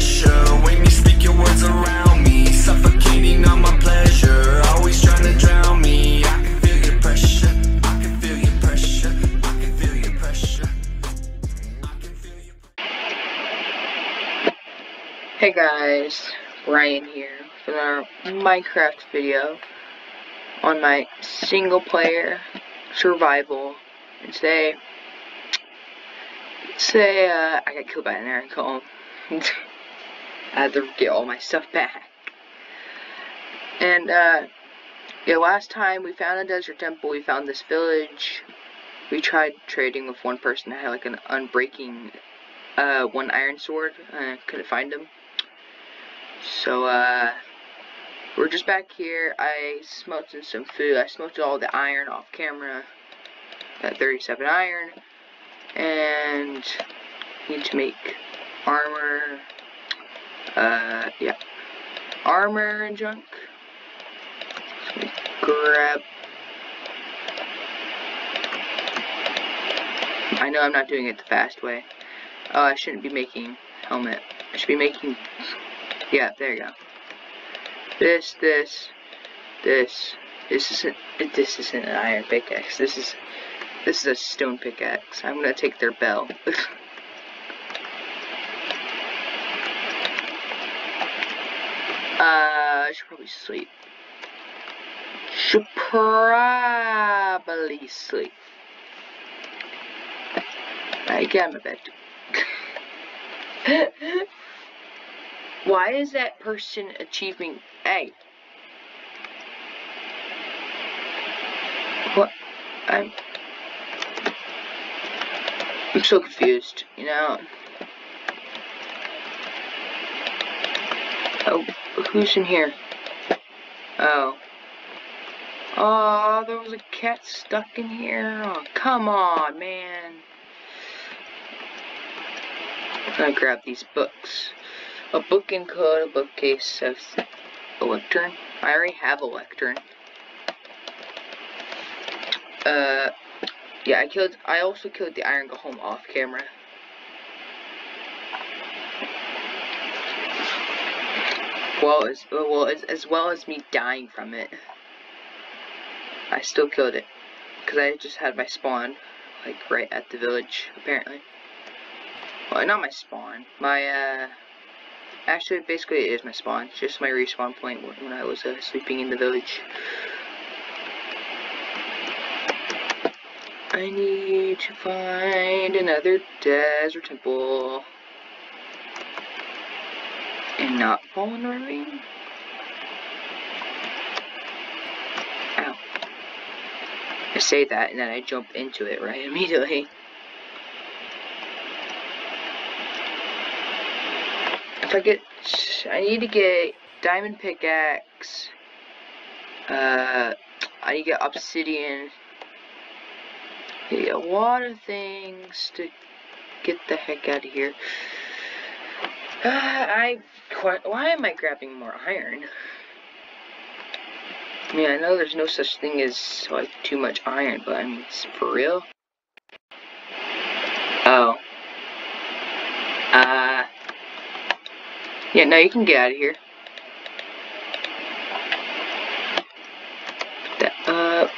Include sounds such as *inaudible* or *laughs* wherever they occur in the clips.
pressure. When you speak your words around me Suffocating on my pleasure. Always trying to drown me. I can feel your pressure. I can feel your pressure. I can feel your pressure. Hey guys, Ryan here for our Minecraft video on my single player survival. And today, say uh, I got killed by an iron golem. *laughs* I had to get all my stuff back. And uh, yeah, last time we found a desert temple, we found this village. We tried trading with one person that had like an unbreaking uh, one iron sword. I couldn't find him. So, uh, we're just back here. I smelted some food. I smelted all the iron off camera. Got 37 iron. And need to make armor. Uh, yeah. Armor and junk. Grab. I know I'm not doing it the fast way. Oh, I shouldn't be making helmet. I should be making yeah, there you go. This, this, this. This isn't. This isn't an iron pickaxe. This is. This is a stone pickaxe. I'm gonna take their bell. *laughs* uh, I should probably sleep. Should probably sleep. I get out of bed. *laughs* Why is that person achieving A? What? I'm. I'm so confused, you know? Oh, who's in here? Oh. Oh, there was a cat stuck in here. Oh, come on, man. I'm gonna grab these books. A book and code, a bookcase, of a lectern. I already have a lectern. Uh, yeah, I killed. I also killed the iron golem off camera. Well, as well as as well as me dying from it, I still killed it because I just had my spawn like right at the village apparently. Well, not my spawn, my uh Actually, basically it is my spawn. It's just my respawn point when I was uh, sleeping in the village. I need to find another desert temple. Not fall in the ravine. Ow. I say that and then I jump into it right immediately. if I get, I need to get diamond pickaxe. Uh, I need to get obsidian. Need a lot of things to get the heck out of here. Uh, *sighs* I, why am I grabbing more iron? I mean, I know there's no such thing as, like, too much iron, but I mean, for real? Oh. Uh, yeah, now you can get out of here. That, uh...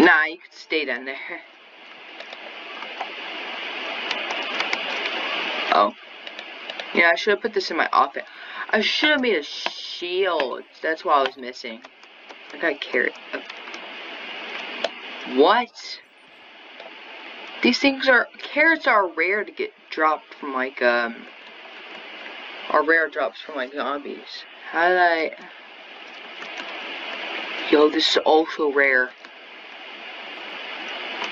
Nah, you can stay down there. *laughs* Oh. Yeah, I should have put this in my office. I should have made a shield. That's what I was missing. I got carrot. What? These things are, carrots are rare to get dropped from like, um, are rare drops from like zombies. How did I, yo, this is also rare.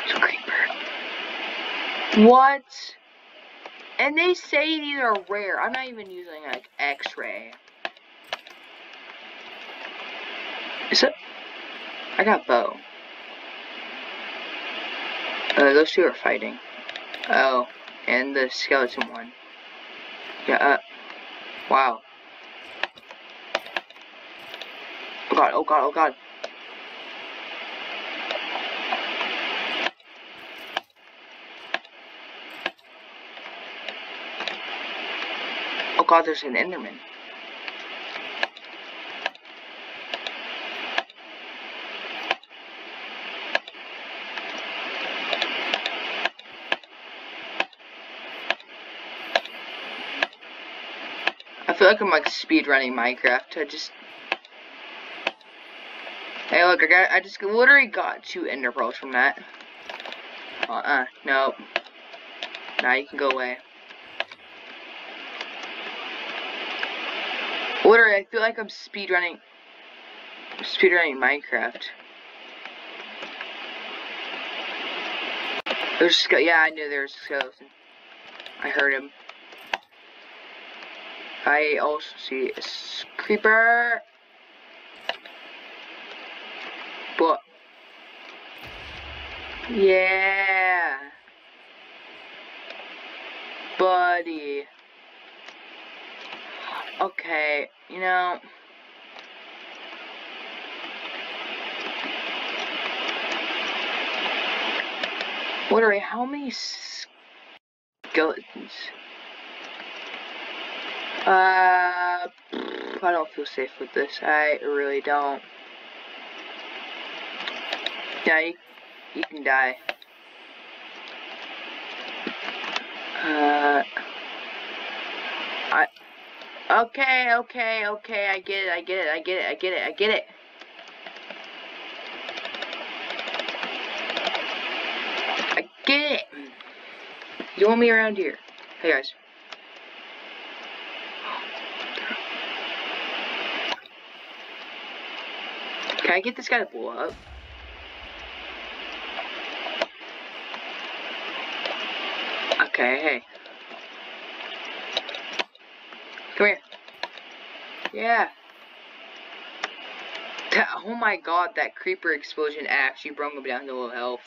It's a creeper. What? And they say these are rare. I'm not even using like x-ray. Is it? I got bow. Uh, those two are fighting. Oh, and the skeleton one. Yeah, uh, wow. Oh god, oh god, oh god. God, there's an Enderman. I feel like I'm like speedrunning Minecraft. I just Hey look, I got I just literally got two ender pearls from that. Uh-uh, no. Now you can go away. Literally, I feel like I'm speedrunning speedrunning Minecraft. There's yeah, I knew there was a skeleton. I heard him. I also see a creeper. But yeah, buddy. Okay, you know. Literally, how many skeletons? Uh, I don't feel safe with this. I really don't. Yeah, you, you can die. Uh. Okay, okay, okay. I get it. I get it. I get it. I get it. I get it. I get it. You want me around here? Hey guys. Can I get this guy to blow up? Okay, hey. Come here. Yeah. Oh my god, that creeper explosion actually brought me down to low health.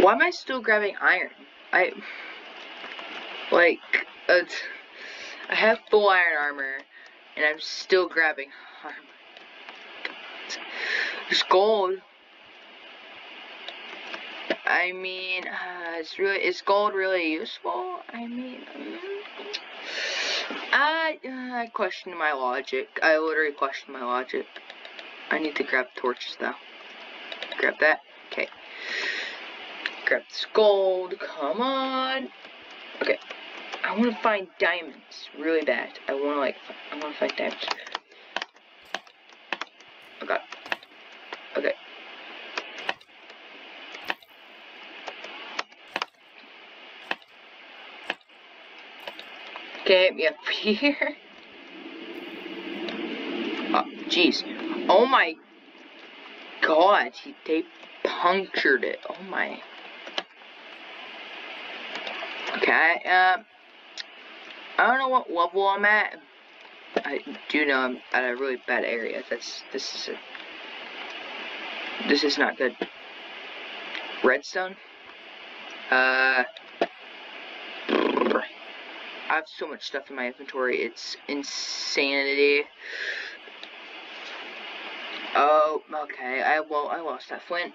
Why am I still grabbing iron? I... Like, uh, I have full iron armor, and I'm still grabbing *laughs* armor. There's gold. I mean, uh, it's really is gold really useful? I mean, mm, I uh, I question my logic. I literally question my logic. I need to grab torches though. Grab that. Okay. Grab this gold. Come on. Okay. I want to find diamonds really bad. I want to like. I want to find diamonds. Oh god. Okay. Get me up here. Oh, jeez. Oh my god, he, they punctured it. Oh my. Okay, uh, I don't know what level I'm at. I do know I'm at a really bad area. That's, this is a, this is not good. Redstone? Uh, I have so much stuff in my inventory. It's insanity. Oh, okay. I well, I lost that flint.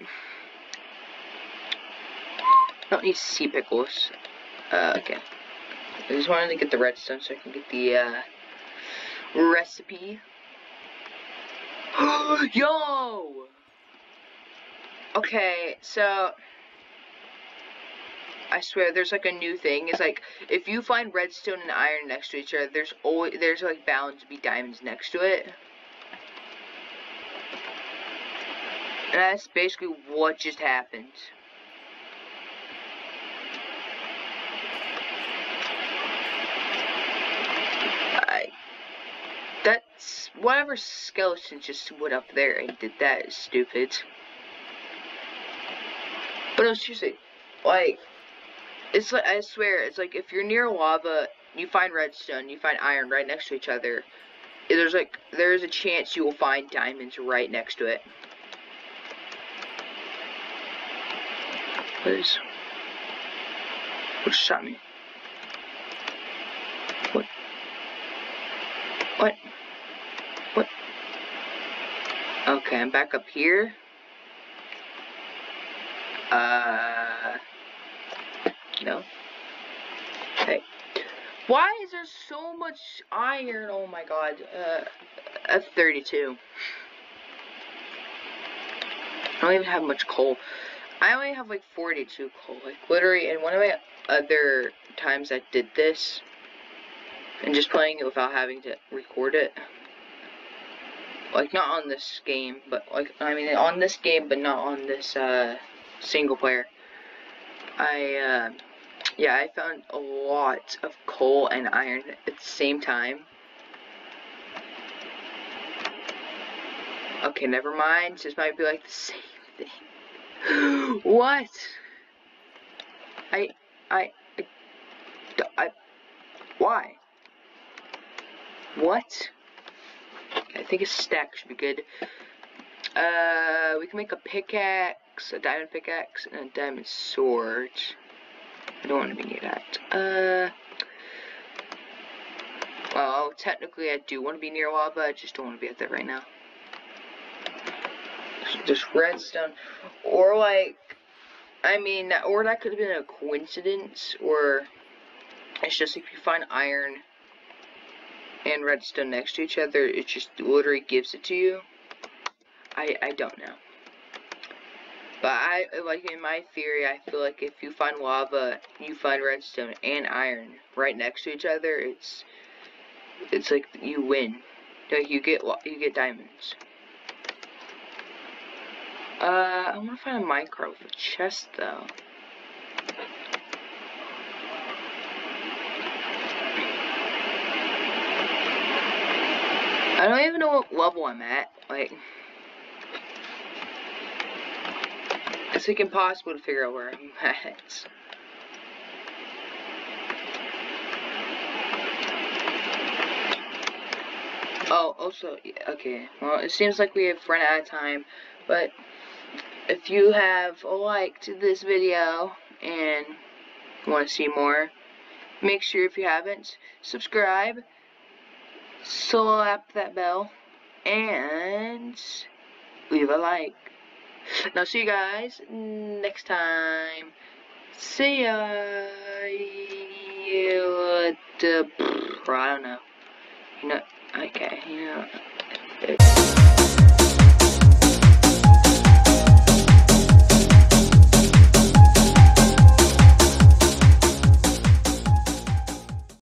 I Don't need sea pickles. Uh, okay. I just wanted to get the redstone so I can get the uh, recipe. *gasps* Yo! Okay, so I swear, there's like a new thing. It's like if you find redstone and iron next to each other, there's always there's like bound to be diamonds next to it. And that's basically what just happened. I, that's whatever skeleton just went up there and did that is stupid. But no, seriously, like it's like, I swear, it's like if you're near lava, you find redstone, you find iron right next to each other. There's like, there's a chance you will find diamonds right next to it. Is, what shot me? What? What? What? Okay, I'm back up here. Uh... No. Why is there so much iron? Oh my god. Uh, F32. I don't even have much coal. I only have like 42 coal. Like literally, and one of my other times I did this, and just playing it without having to record it. Like not on this game, but like I mean on this game, but not on this uh, single player. I uh, yeah, I found a lot of coal and iron at the same time. Okay, never mind. This might be like the same thing. *gasps* what? I, I, I, I, why? What? I think a stack should be good. Uh, we can make a pickaxe, a diamond pickaxe, and a diamond sword. I don't want to be near that. Uh, well, technically I do want to be near lava, I just don't want to be at that right now. Just redstone. Or like, I mean, or that could have been a coincidence, or it's just if you find iron and redstone next to each other, it just literally gives it to you. I, I don't know. But I, like in my theory, I feel like if you find lava, you find redstone and iron right next to each other, it's, it's like you win. Like you get, you get diamonds. Uh, I want to find a minecart with a chest though. I don't even know what level I'm at. Like. It's like impossible to figure out where I'm at. Oh, also, okay, well, it seems like we have run out of time, but if you have liked this video and want to see more, make sure if you haven't, subscribe, slap that bell, and leave a like. Now, see you guys next time. See ya. You, I don't know. You know, okay, you know.